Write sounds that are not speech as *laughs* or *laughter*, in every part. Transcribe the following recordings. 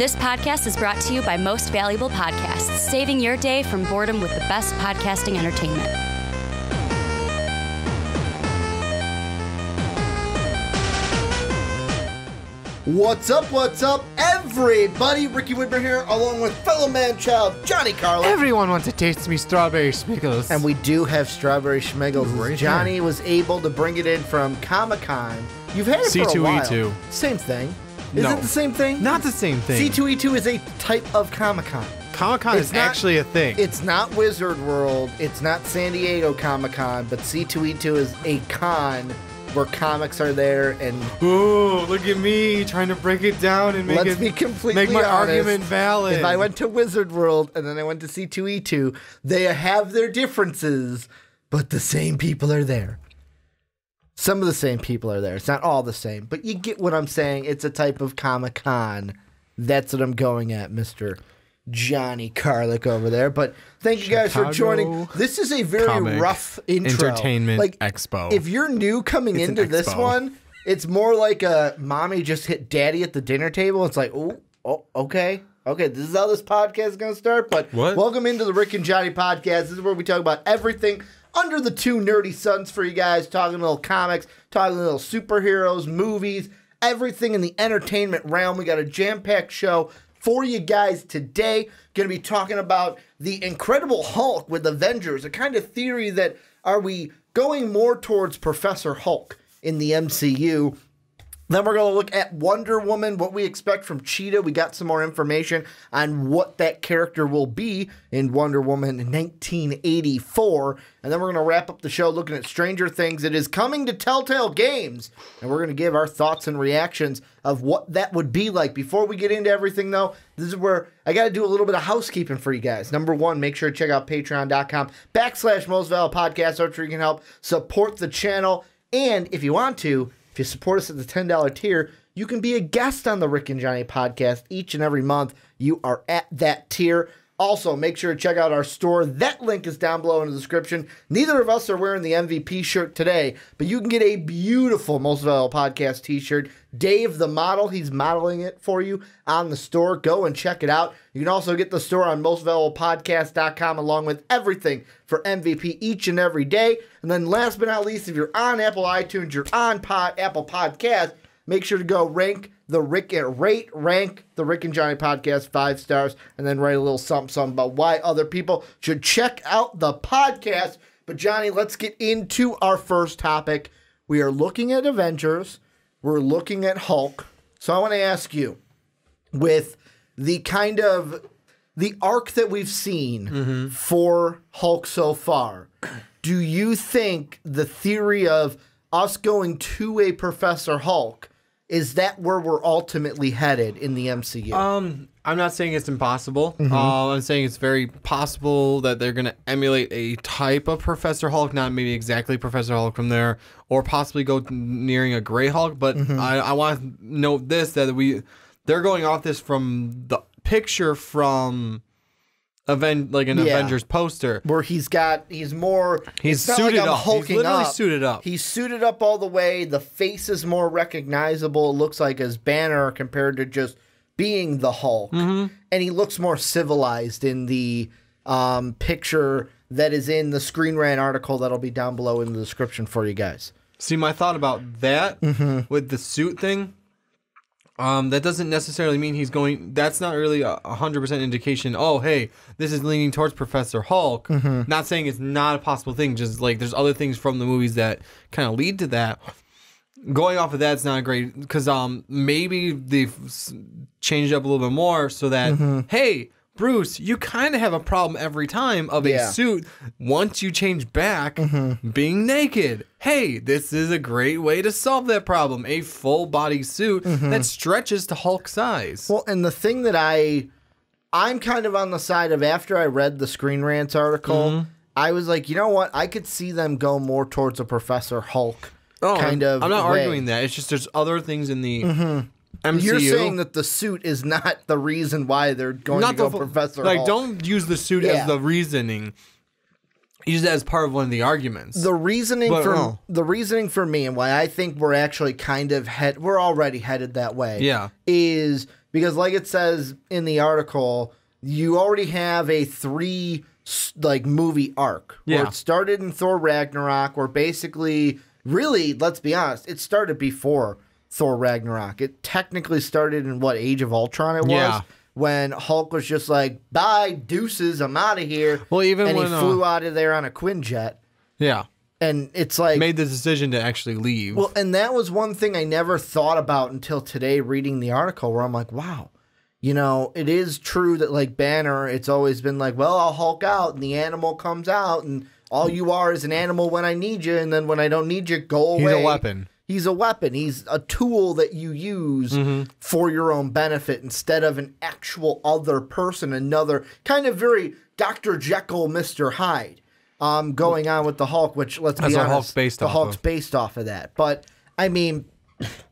This podcast is brought to you by Most Valuable Podcasts, saving your day from boredom with the best podcasting entertainment. What's up, what's up, everybody? Ricky Widmer here, along with fellow man child Johnny Karlic. Everyone wants to taste me strawberry smiggles. and we do have strawberry schmiggles. Right Johnny there. was able to bring it in from Comic Con. You've had it for a C2E2. while. Same thing. Is No. it the same thing? not the same thing. C2E2 is a type of Comic Con. Comic Con is not- actually a thing. It's not Wizard World. It's not San Diego Comic Con, but C2E2 is a con where comics are there and Ooh, look at me trying to break it down and make Let's it be completely make my honest. argument valid. If I went to Wizard World and then I went to C2E2, they have their differences, but the same people are there. Some of the same people are there. It's not all the same, but you get what I'm saying. It's a type of Comic Con. That's what I'm going at, Mister Johnny Karlic over there. But thank you guys for joining. This is a very rough intro. Entertainment like, Expo. If you're new coming It's into this one, it's more like a mommy just hit daddy at the dinner table. It's like, oh, oh, okay. Okay, this is how this podcast is going to start. But What? welcome into the Rick and Johnny podcast. This is where we talk about everything under the two nerdy suns for you guys, talking little comics, talking little superheroes, movies, everything in the entertainment realm. We got a jam packed show for you guys today. Going to be talking about the Incredible Hulk with Avengers, a kind of theory that are we going more towards Professor Hulk in the MCU? Then we're going to look at Wonder Woman, what we expect from Cheetah. We got some more information on what that character will be in Wonder Woman 1984. And then we're going to wrap up the show looking at Stranger Things. It is coming to Telltale Games. And we're going to give our thoughts and reactions of what that would be like. Before we get into everything, though, this is where I got to do a little bit of housekeeping for you guys. Number one, make sure to check out patreon.com backslash most valid podcast. Where you can help support the channel. And if you want to, if you support us at the $10 tier, you can be a guest on the Rick and Johnny podcast each and every month. You are at that tier. Also, make sure to check out our store. That link is down below in the description. Neither of us are wearing the MVP shirt today, but you can get a beautiful Most Valuable Podcast t shirt. Dave, the model, he's modeling it for you on the store. Go and check it out. You can also get the store on mostvaluablepodcast.com along with everything for MVP each and every day. And then last but not least, if you're on Apple iTunes, you're on Pod, Apple Podcast, make sure to go rank the Rick and rate rank the Rick and Johnny podcast five stars, and then write a little something something about why other people should check out the podcast. But Johnny, let's get into our first topic. We are looking at Avengers. We're looking at Hulk. So I want to ask you, with the kind of the arc that we've seen mm-hmm. for Hulk so far, do you think the theory of us going to a Professor Hulk is that where we're ultimately headed in the MCU? um, I'm not saying it's impossible. Mm-hmm. Uh, I'm saying it's very possible that they're gonna emulate a type of Professor Hulk, not maybe exactly Professor Hulk from there, or possibly go nearing a Gray Hulk. But Mm-hmm. I, I want to note this that we they're going off this from the picture from Aven- like an Yeah. Avengers poster. where he's got he's more He's suited like up. He's literally up. suited up. He's suited up all the way. The face is more recognizable. It looks like his banner compared to just being the Hulk. Mm-hmm. And he looks more civilized in the um, picture that is in the Screen Rant article that'll be down below in the description for you guys. See, my thought about that Mm-hmm. with the suit thing, um, that doesn't necessarily mean he's going. That's not really a hundred percent indication. Oh, hey, this is leaning towards Professor Hulk. Mm-hmm. Not saying it's not a possible thing. Just like there's other things from the movies that kind of lead to that. Going off of that's not great because um maybe they've changed up a little bit more so that Mm-hmm. hey. Bruce, you kind of have a problem every time of a suit once you change back Mm-hmm. being naked. Hey, this is a great way to solve that problem. A full body suit Mm-hmm. that stretches to Hulk size. Well, and the thing that I, I'm kind of on the side of after I read the Screen Rants article, Mm-hmm. I was like, you know what? I could see them go more towards a Professor Hulk kind of. Oh, I'm not way. Mm-hmm. arguing that. It's just there's other things in the MCU. You're saying that the suit is not the reason why they're going not to go the Professor like Hulk. don't use the suit Yeah. as the reasoning. Use it as part of one of the arguments. the reasoning But, for oh. the reasoning for me and why I think we're actually kind of head we're already headed that way. Yeah. Is because, like it says in the article, you already have a three like movie arc. Where Yeah. it started in Thor Ragnarok, where basically, really, let's be honest, it started before Thor Ragnarok. It technically started in what Age of Ultron it was. Yeah. When Hulk was just like, "Bye, deuces, I'm out of here." Well, even and when, he uh, flew out of there on a Quinjet, Yeah. and it's like, Made the decision to actually leave. well, and that was one thing I never thought about until today reading the article where I'm like, wow, you know, it is true that like Banner, it's always been like, well, I'll Hulk out and the animal comes out and all you are is an animal when I need you. And then when I don't need you, go He's away. a weapon. He's a weapon. He's a tool that you use Mm-hmm. for your own benefit instead of an actual other person, another kind of very Dr. Jekyll, Mr. Hyde um, going on with the Hulk, which let's That's be honest, Hulk's based the Hulk's of. based off of that. But I mean,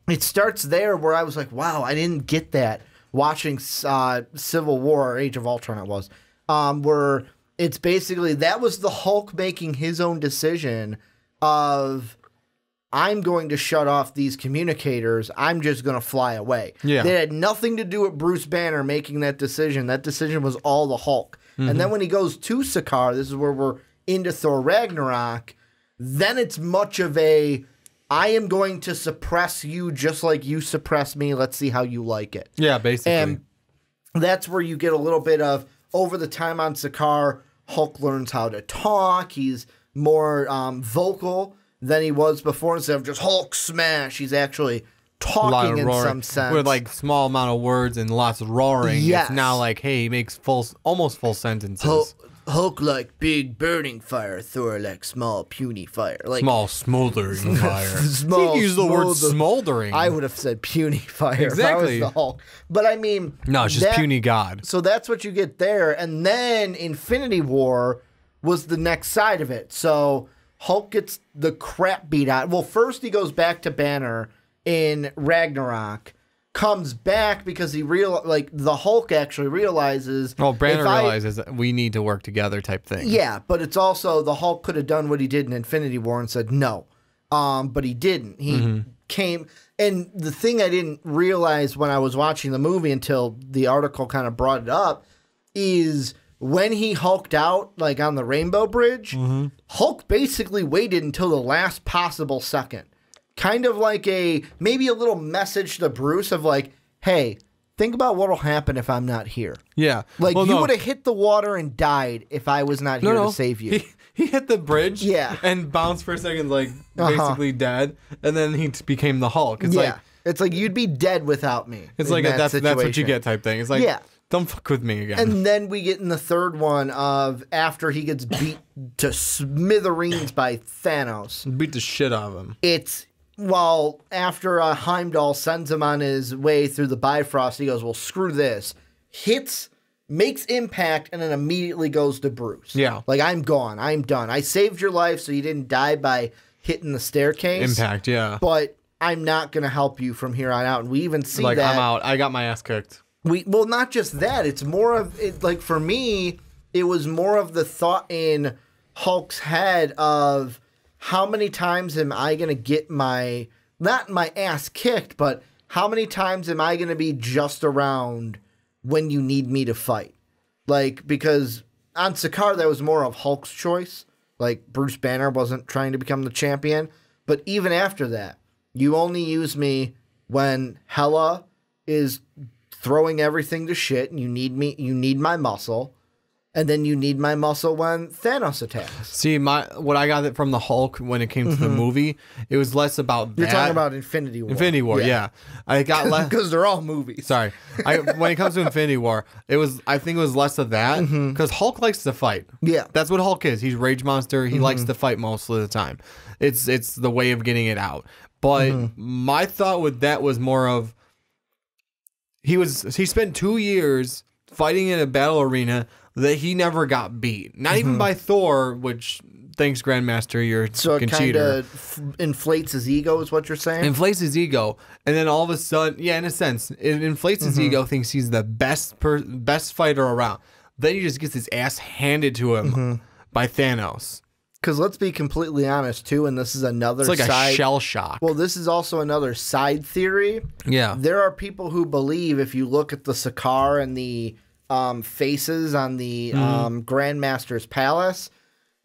it starts there where I was like, wow, I didn't get that watching uh, Civil War or Age of Ultron. It was um, where it's basically that was the Hulk making his own decision of I'm going to shut off these communicators. I'm just going to fly away. Yeah. That had nothing to do with Bruce Banner making that decision. That decision was all the Hulk. And Mm-hmm. then when he goes to Sakaar, this is where we're into Thor Ragnarok, then it's much of a I am going to suppress you just like you suppress me. Let's see how you like it. yeah, basically. And that's where you get a little bit of over the time on Sakaar, Hulk learns how to talk. He's more um, vocal than he was before. Instead of just Hulk smash, he's actually talking in roaring some sense. with like small amount of words and lots of roaring. Yes. It's now like, hey, he makes full, almost full sentences. Hulk, Hulk like big burning fire, Thor like small puny fire. Like Small smoldering *laughs* fire. Small you use the word smoldering. I would have said puny fire Exactly. the Hulk. But I mean, no, it's just that- puny god. So that's what you get there. And then Infinity War was the next side of it. So Hulk gets the crap beat out. Well, first he goes back to Banner in Ragnarok, comes back because he real like the Hulk actually realizes. Well, Banner if I- realizes that we need to work together, type thing. yeah, but it's also the Hulk could have done what he did in Infinity War and said no. Um, but he didn't. He came and the thing I didn't realize when I was watching the movie until the article kind of brought it up is when he hulked out like on the Rainbow Bridge, Hulk basically waited until the last possible second. Kind of like a maybe a little message to Bruce of like, hey, think about what'll happen if I'm not here. Yeah. Like Well, you no. would have hit the water and died if I was not here no, no. to save you. He, he hit the bridge. Yeah. And bounced for a second, like Uh-huh. basically dead, and then he became the Hulk. It's yeah, like it's like you'd be dead without me. it's like a, that that's that's what you get type thing. It's like Yeah. Don't fuck with me again. And then we get in the third one of after he gets beat to smithereens by Thanos. Beat the shit out of him. It's well after uh, Heimdall sends him on his way through the Bifrost. He goes, "Well, screw this." Hits, makes impact, and then immediately goes to Bruce. Yeah. like I'm gone. I'm done. I saved your life, so you didn't die by hitting the staircase. Impact, yeah. but I'm not going to help you from here on out. And we even see like that. I'm out. I got my ass kicked. We well, not just that. It's more of it. Like for me, it was more of the thought in Hulk's head of how many times am I going to get my not my ass kicked, but how many times am I going to be just around when you need me to fight? Like because on Sakaar that was more of Hulk's choice. Like Bruce Banner wasn't trying to become the champion, but even after that, you only use me when Hela is throwing everything to shit and you need me you need my muscle and then you need my muscle when Thanos attacks. See, my what I got it from the Hulk when it came to the movie, it was less about Mm-hmm. You're that. talking about Infinity War. Infinity War, yeah. I got *laughs* less. Because they're all movies. Sorry, I, when it comes to Infinity War, it was I think it was less of that because Hulk likes to fight. Mm-hmm. Yeah. Mm-hmm. that's what Hulk is. He's rage monster. He likes to fight most of the time. It's it's the way of getting it out. But Mm-hmm. my thought with that was more of he was he spent two years fighting in a battle arena that he never got beat. Not even by Thor, which thanks Grandmaster, you're Mm-hmm. So it kind of f- inflates his ego, is what you're saying? inflates his ego, and then all of a sudden, yeah, in a sense, it inflates his ego. Thinks he's the best per- best fighter around. Then he just gets his ass handed to him by Thanos, Because let's be completely honest too, and this is another It's like side. a shell shock. well, this is also another side theory. yeah. There are people who believe if you look at the Sakaar and the um, faces on the Mm-hmm. um, Grandmaster's palace,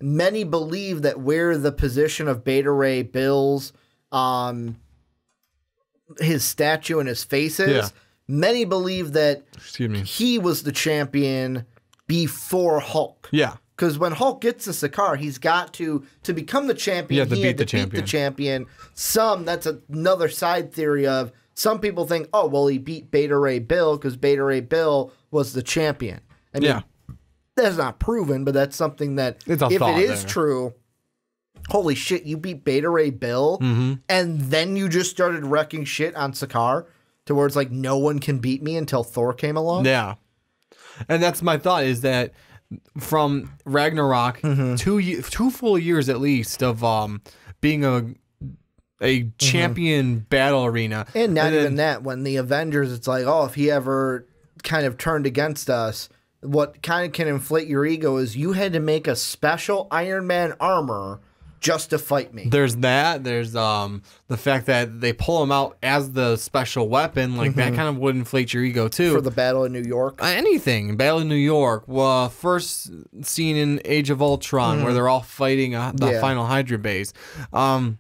many believe that where the position of Beta Ray Bill's um, his statue and his faces, Yeah. many believe that Excuse me. he was the champion before Hulk. Yeah. Because when Hulk gets the Sakaar, he's got to to become the champion. To he beat had the beat champion. the champion. Some that's another side theory of some people think, oh well, he beat Beta Ray Bill because Beta Ray Bill was the champion. I mean, Yeah. that's not proven, but that's something that if it is there. true. Holy shit! You beat Beta Ray Bill, Mm-hmm. and then you just started wrecking shit on Sakaar to where it's like no one can beat me until Thor came along. Yeah. And that's my thought is that from Ragnarok, Mm-hmm. two two full years at least of um being a a champion battle arena. Mm-hmm. And not then- even that. When the Avengers, it's like, oh, if he ever kind of turned against us, what kind of can inflate your ego is you had to make a special Iron Man armor just to fight me. There's that. There's um the fact that they pull him out as the special weapon, like that kind of would inflate your ego too. Mm-hmm. For the Battle of New York. Uh, anything battle of new york well first scene in age of ultron where they're all fighting uh, the Mm-hmm. Yeah. final hydra base um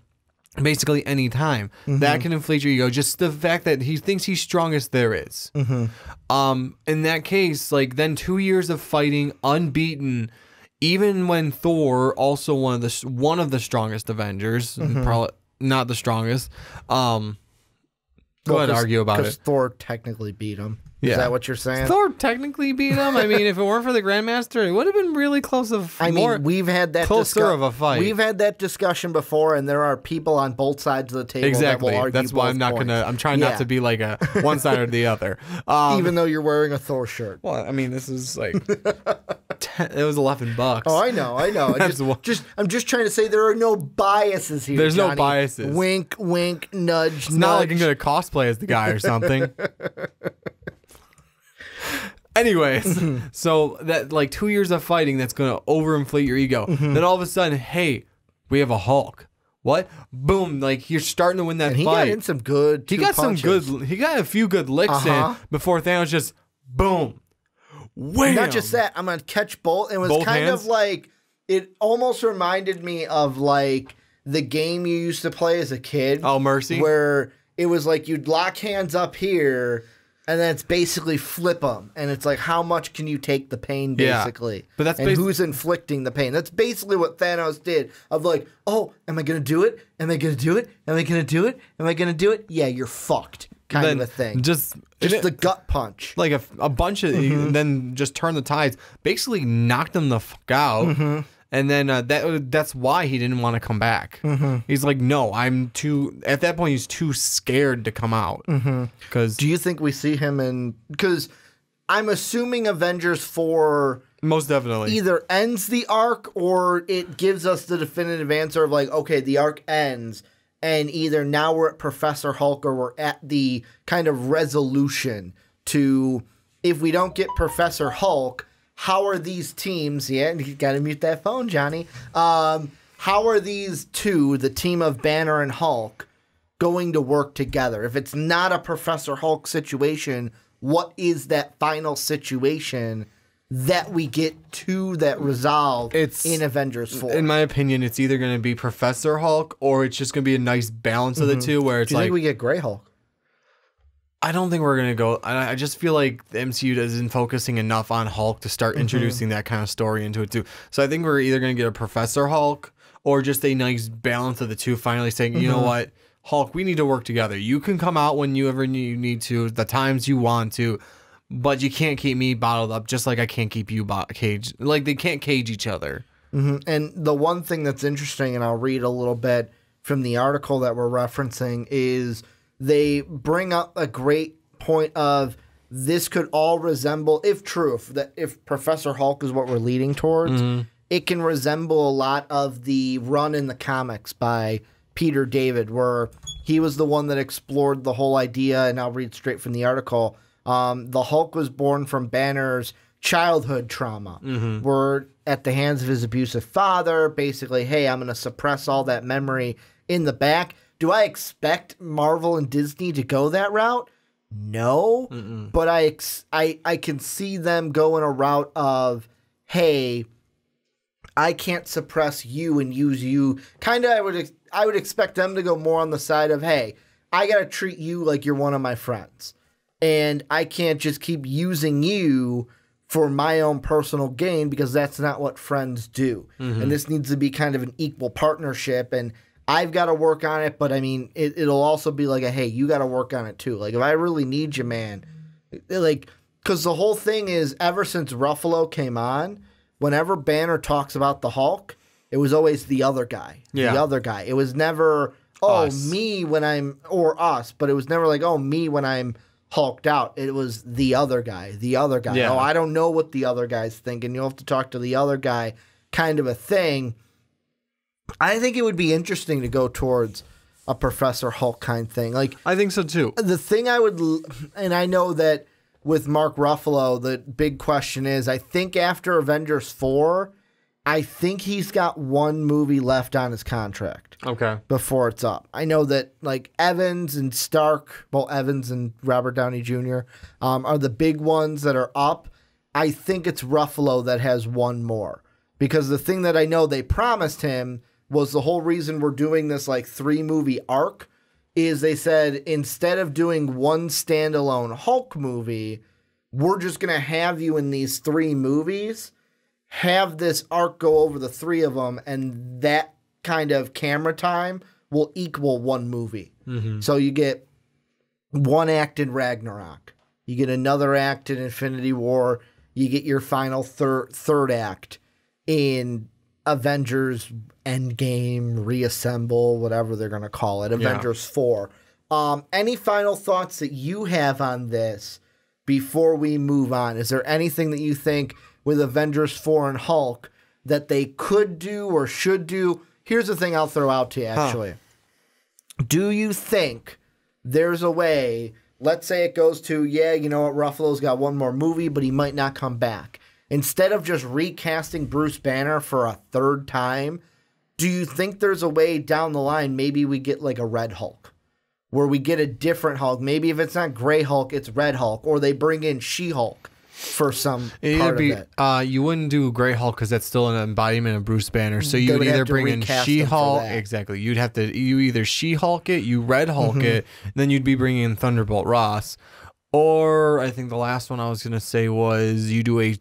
basically any time Mm-hmm. that can inflate your ego just the fact that he thinks he's strongest there is. Mm-hmm. um in that case like then two years of fighting unbeaten even when thor also one of the one of the strongest avengers Mm-hmm. probably not the strongest um go Well, ahead 'cause- argue about it Because Thor technically beat him. Is Yeah. that what you're saying? Thor technically beat him. I mean, if it weren't for the Grandmaster, it would have been really close of I mean, we've had that closer discu- of a fight. We've had that discussion before, and there are people on both sides of the table exactly. that will argue That's why both I'm not points. gonna. I'm trying Yeah. not to be like a one side or the other. *laughs* Um, Even though you're wearing a Thor shirt. well, I mean, this is like ten, *laughs* *laughs* it was eleven bucks. Oh, I know, I know. *laughs* I just, just, I'm just trying to say there are no biases here. There's no biases. Wink, wink, nudge, it's not like I'm gonna cosplay as the guy or something. *laughs* Anyways, Mm-hmm. so that like two years of fighting that's gonna overinflate your ego. Mm-hmm. Then all of a sudden, hey, we have a Hulk. What? Boom! Like you're starting to win that And he fight. got in some good. He got punches. some good. He got a few good licks Uh-huh. in before Thanos just boom, wham. Not just that, I'm gonna catch both. It was Both kind hands? of like it almost reminded me of like the game you used to play as a kid. Oh, Mercy? where it was like you'd lock hands up here, and then it's basically flip them, and it's like how much can you take the pain, Yeah. basically. But that's and who's inflicting the pain. That's basically what Thanos did. Of like, oh, am I gonna do it? Am I gonna do it? Am I gonna do it? Am I gonna do it? Yeah, you're fucked. Kind of a thing. Just Just the it- gut punch. like a, a bunch of Mm-hmm. then just turn the tides. Basically knocked him the fuck out. Mm-hmm. And then uh, that that's why he didn't want to come back. Mm-hmm. He's like, no, I'm too. At that point, he's too scared to come out because Do you think we see him in? Because I'm assuming Avengers four most definitely. either ends the arc or it gives us the definitive answer of like, okay, the arc ends, and either now we're at Professor Hulk or we're at the kind of resolution to if we don't get Professor Hulk, how are these teams? Yeah, you got to mute that phone, Johnny. Um, how are these two, the team of Banner and Hulk, going to work together? If it's not a Professor Hulk situation, what is that final situation that we get to that resolve It's- in Avengers 4? in my opinion, it's either going to be Professor Hulk or it's just going to be a nice balance of the two, where it's Mm-hmm. Do you like think we get Grey Hulk? I don't think we're gonna go. I, I just feel like the MCU isn't focusing enough on Hulk to start introducing that kind of story into it too. So I think we're either gonna get a Professor Hulk or just a nice balance of the two. Finally saying, you know what, Hulk, we need to work together. You can come out when you ever need, need to, the times you want to, but you can't keep me bottled up. Just like I can't keep you bo- caged. Like they can't cage each other. Mm-hmm. And the one thing that's interesting, and I'll read a little bit from the article that we're referencing, is they bring up a great point of this could all resemble, if true, if, that if Professor Hulk is what we're leading towards, mm-hmm. it can resemble a lot of the run in the comics by Peter David, where he was the one that explored the whole idea. And I'll read straight from the article. Um, the Hulk was born from Banner's childhood trauma. Where at the hands of his abusive father, basically, hey, I'm going to suppress all that memory in the back. Do I expect Marvel and Disney to go that route? No, but I ex- I I can see them going a route of, hey, I can't suppress you and use you. Kind of, I would ex- I would expect them to go more on the side of, hey, I gotta treat you like you're one of my friends, and I can't just keep using you for my own personal gain because that's not what friends do. Mm-hmm. And this needs to be kind of an equal partnership. And I've got to work on it, but I mean, it, it'll also be like a hey, you got to work on it too. Like if I really need you, man, like because the whole thing is ever since Ruffalo came on, whenever Banner talks about the Hulk, it was always the other guy, Yeah. the other guy. It was never oh Us. me when I'm or us, but it was never like oh me when I'm hulked out. It was the other guy, the other guy. Yeah. Oh, I don't know what the other guy's thinking. You'll have to talk to the other guy, kind of a thing. I think it would be interesting to go towards a Professor Hulk kind thing, like I think so too. the thing I would, and I know that with Mark Ruffalo, the big question is I think after Avengers 4, I think he's got one movie left on his contract Okay. before it's up. I know that like Evans and Stark, well, Evans and Robert Downey Jr. Um, are the big ones that are up. I think it's Ruffalo that has one more because the thing that I know they promised him was the whole reason we're doing this like three movie arc is they said instead of doing one standalone Hulk movie, we're just gonna have you in these three movies have this arc go over the three of them, and that kind of camera time will equal one movie. So you get one act in Ragnarok, you get another act in Infinity War, you get your final third third act in Avengers Endgame, Reassemble, whatever they're gonna call it, Avengers Four. Um, any final thoughts that you have on this before we move on? Is there anything that you think with Avengers 4 and Hulk that they could do or should do? Here's the thing I'll throw out to you actually. Do you think there's a way, let's say it goes to, yeah, you know what, Ruffalo's got one more movie, but he might not come back. Instead of just recasting Bruce Banner for a third time, do you think there's a way down the line maybe we get like a Red Hulk? Where we get a different Hulk. Maybe if it's not Gray Hulk, it's Red Hulk. Or they bring in She Hulk for some It'd part be, of it. uh, you wouldn't do Grey Hulk because that's still an embodiment of Bruce Banner. So you would would either bring in She Hulk. Exactly. You'd have to you either She Hulk it, you Red Hulk Mm-hmm. it, then you'd be bringing in Thunderbolt Ross. Or I think the last one I was gonna say was you do a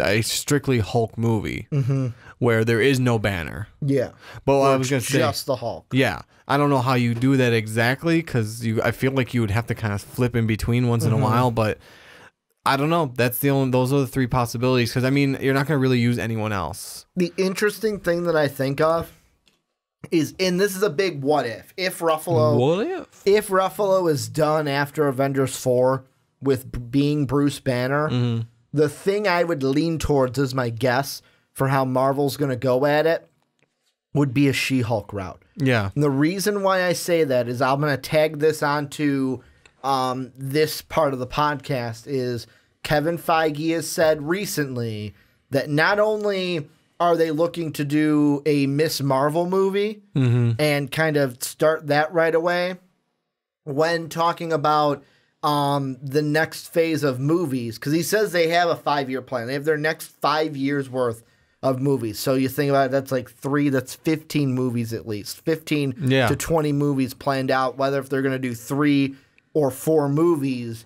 a strictly Hulk movie Mm-hmm. where there is no Banner. Yeah. But I was gonna say, just the Hulk. yeah, I don't know how you do that exactly because you. I feel like you would have to kind of flip in between once Mm-hmm. in a while, but I don't know. That's the only. Those are the three possibilities because I mean, you're not going to really use anyone else. The interesting thing that I think of is, and this is a big what if. If Ruffalo What if? if Ruffalo is done after Avengers 4 with b- being Bruce Banner, Mm-hmm. the thing I would lean towards as my guess for how Marvel's going to go at it would be a She Hulk route. Yeah. And the reason why I say that is I'm going to tag this onto um, this part of the podcast is Kevin Feige has said recently that not only are they looking to do a Miss Marvel movie and kind of start that right away, when talking about um, the next phase of movies, because he says they have a five year plan. They have their next five years worth of movies. So you think about it, that's like three, that's 15 movies at least. 15 Yeah. to 20 movies planned out, whether if they're going to do three or four movies.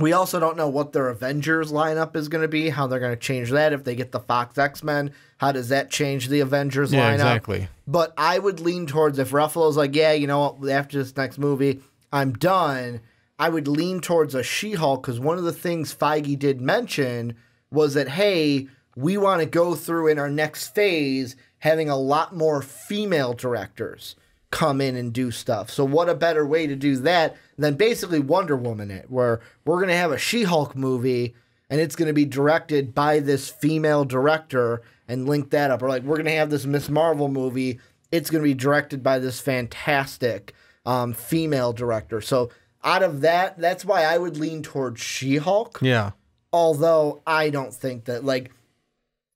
We also don't know what their Avengers lineup is going to be, how they're going to change that. If they get the Fox X Men, how does that change the Avengers Yeah, lineup? exactly. But I would lean towards if Ruffalo's like, yeah, you know what, after this next movie, I'm done. I would lean towards a She Hulk because one of the things Feige did mention was that, hey, we want to go through in our next phase having a lot more female directors come in and do stuff. So, what a better way to do that than basically Wonder Woman it, where we're going to have a She Hulk movie and it's going to be directed by this female director and link that up. Or like we're going to have this Miss Marvel movie, it's going to be directed by this fantastic um, female director. So out of that, that's why I would lean towards She Hulk. Yeah. Although I don't think that like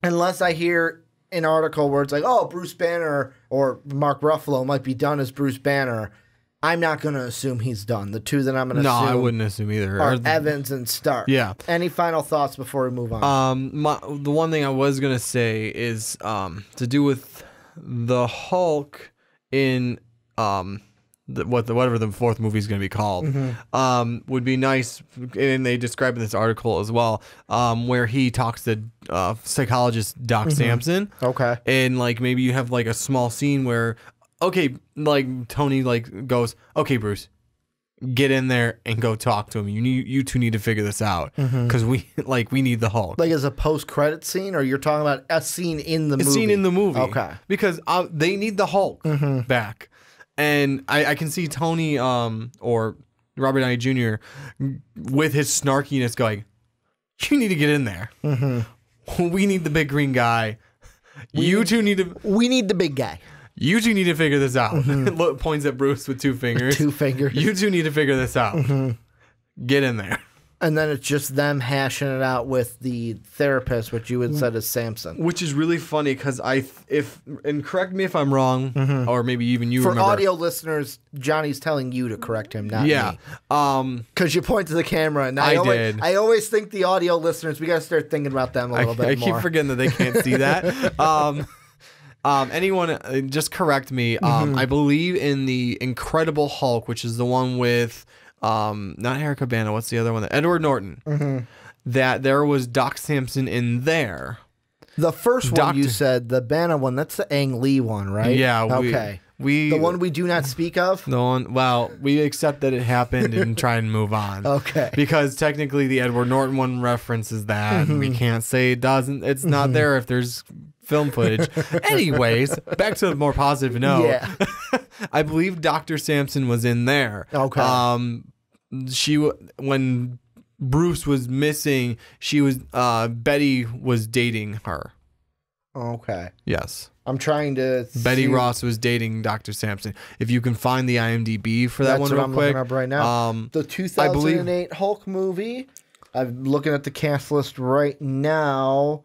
unless I hear an article where it's like, oh, Bruce Banner or Mark Ruffalo might be done as Bruce Banner, I'm not going to assume he's done. The two that I'm going to No, assume I wouldn't assume either. are Evans and Stark. Yeah. Any final thoughts before we move on? Um, my, the one thing I was gonna say is um to do with the Hulk in um the, what the whatever the fourth movie is gonna be called um would be nice, and they describe in this article as well um where he talks to uh, psychologist Doc Samson. okay. and like maybe you have like a small scene where okay like tony like goes okay bruce get in there and go talk to him you need you two need to figure this out because we *laughs* like we need the hulk Like as a post credit scene, or you're talking about a scene in the a movie? scene in the movie Okay. because uh, they need the hulk back and I, I can see tony um or robert downey jr with his snarkiness going you need to get in there mm-hmm. we need the big green guy you two need to We need the big guy. You two need to figure this out. Mm-hmm. *laughs* Look, points at Bruce with two fingers. Two fingers. You two need to figure this out. Mm-hmm. Get in there. And then it's just them hashing it out with the therapist, which you had said is Samson. Which is really funny because I, if and correct me if I'm wrong, or maybe even you For remember. audio listeners, Johnny's telling you to correct him, not yeah. me. Um, Because you point to the camera, and I, I always, did. I always think the audio listeners, we got to start thinking about them a little bit I keep forgetting that they can't see that. *laughs* um, um, anyone, uh, just correct me. Um, Mm-hmm. I believe in the Incredible Hulk, which is the one with um, not Eric Bana. What's the other one? Edward Norton. Mm-hmm. That there was Doc Samson in there. The first one you said, the Bana one, that's the Ang Lee one, right? Yeah. Okay. We the one we do not speak of? The one. Well, we accept that it happened and try and move on. *laughs* Okay. Because technically, the Edward Norton one references that, and we can't say it doesn't. It's not there if there's film footage. *laughs* Anyways, back to a more positive note. Yeah. *laughs* I believe Dr. Samson was in there. Okay. Um, she when Bruce was missing, she was uh Betty was dating her. Okay. Yes. I'm trying to. Betty see- Ross was dating Dr. Samson. If you can find the IMDb for that That's one what real I'm quick. up right now. Um, the 2008 Hulk movie. I'm looking at the cast list right now.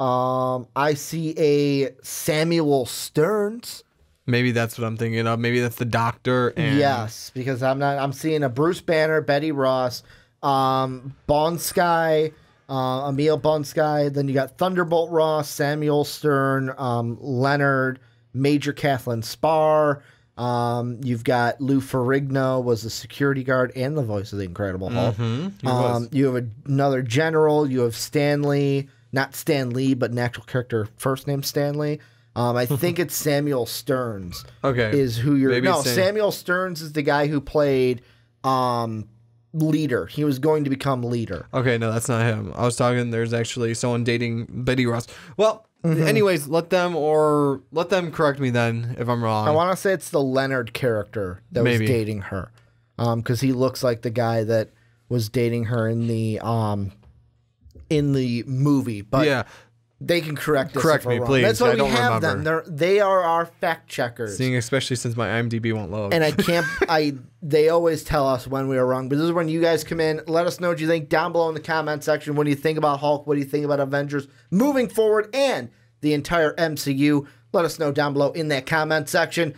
Um, I see a Samuel Stearns. Maybe that's what I'm thinking of. Maybe that's the doctor. And Yes, because I'm not. I'm seeing a Bruce Banner, Betty Ross, um, Blonsky, uh, Emil Blonsky. Then you got Thunderbolt Ross, Samuel Stearns, um, Leonard, Major Kathleen Sparr. Um, you've got Lou Ferrigno was the security guard and the voice of the Incredible Hulk. Mhm. Um, you have a, another general. You have Stanley, not Stan Lee, but an actual character, first name Stanley. Um, I think *laughs* it's Samuel Stearns Okay. is who you're. Maybe no, Sam- Samuel Stearns is the guy who played um, leader. He was going to become leader. Okay, no, that's not him. I was talking. There's actually someone dating Betty Ross. Well, anyways, let them or let them correct me then if I'm wrong. I want to say it's the Leonard character that Maybe. was dating her, because he looks like the guy that was dating her in the um, in the movie. But yeah, they can correct us Correct me, please. That's why I we have them. They're they are our fact checkers. seeing especially since my IMDb won't load. and I *laughs* can't. I they always tell us when we are wrong, but this is when you guys come in. Let us know what you think down below in the comment section. What do you think about Hulk? What do you think about Avengers moving forward and the entire MCU? Let us know down below in that comment section.